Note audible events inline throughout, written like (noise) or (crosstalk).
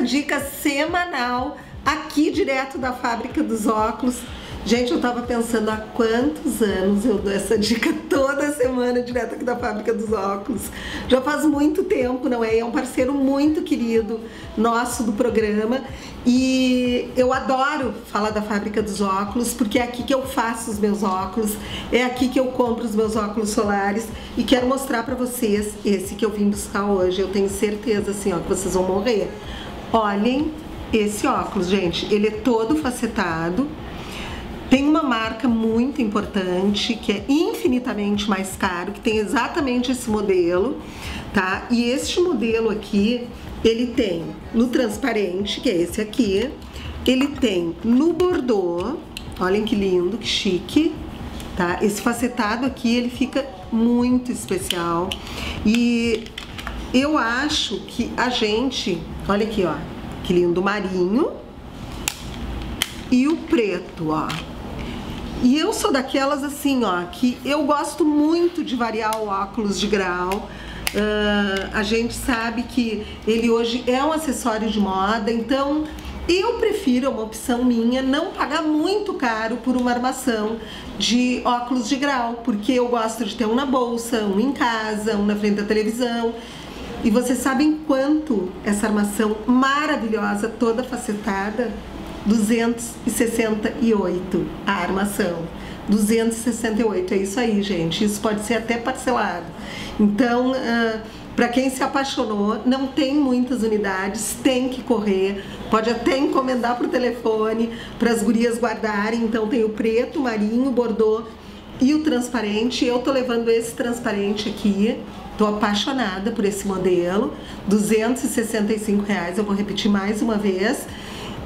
dica semanal aqui direto da fábrica dos óculos. Gente, eu tava pensando há quantos anos eu dou essa dica (laughs) toda semana direto aqui da fábrica dos óculos. Já faz muito tempo, não é? É um parceiro muito querido nosso do programa e eu adoro falar da fábrica dos óculos porque é aqui que eu faço os meus óculos, é aqui que eu compro os meus óculos solares e quero mostrar para vocês esse que eu vim buscar hoje. Eu tenho certeza assim, ó, que vocês vão morrer. Olhem esse óculos, gente, ele é todo facetado tem uma marca muito importante que é infinitamente mais caro, que tem exatamente esse modelo, tá? E este modelo aqui, ele tem no transparente, que é esse aqui, ele tem no bordô, olhem que lindo, que chique, tá? Esse facetado aqui, ele fica muito especial e eu acho que a gente, olha aqui, ó, que lindo marinho e o preto, ó, e eu sou daquelas assim, ó, que eu gosto muito de variar o óculos de grau. Uh, a gente sabe que ele hoje é um acessório de moda, então eu prefiro, é uma opção minha, não pagar muito caro por uma armação de óculos de grau, porque eu gosto de ter um na bolsa, um em casa, um na frente da televisão. E vocês sabem quanto essa armação maravilhosa, toda facetada, 268 a armação. 268, é isso aí, gente. Isso pode ser até parcelado. Então, uh, ah, para quem se apaixonou, não tem muitas unidades, tem que correr. Pode até encomendar por telefone para as gurias guardarem. Então, tem o preto, o marinho, o bordô e o transparente. Eu tô levando esse transparente aqui. Tô apaixonada por esse modelo. 265 reais. Eu vou repetir mais uma vez.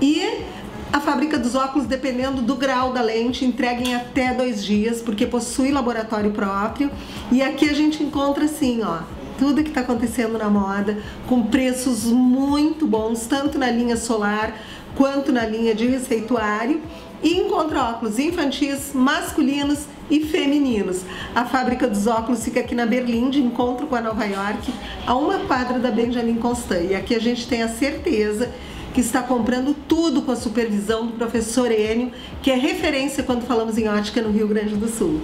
E a fábrica dos óculos, dependendo do grau da lente, entrega em até dois dias, porque possui laboratório próprio. E aqui a gente encontra assim, ó, tudo que está acontecendo na moda, com preços muito bons, tanto na linha solar quanto na linha de receituário. E encontra óculos infantis, masculinos e femininos. A fábrica dos óculos fica aqui na Berlim, de encontro com a Nova York, a uma quadra da Benjamin Constant. E aqui a gente tem a certeza que está comprando tudo com a supervisão do professor Enio, que é referência quando falamos em ótica no Rio Grande do Sul.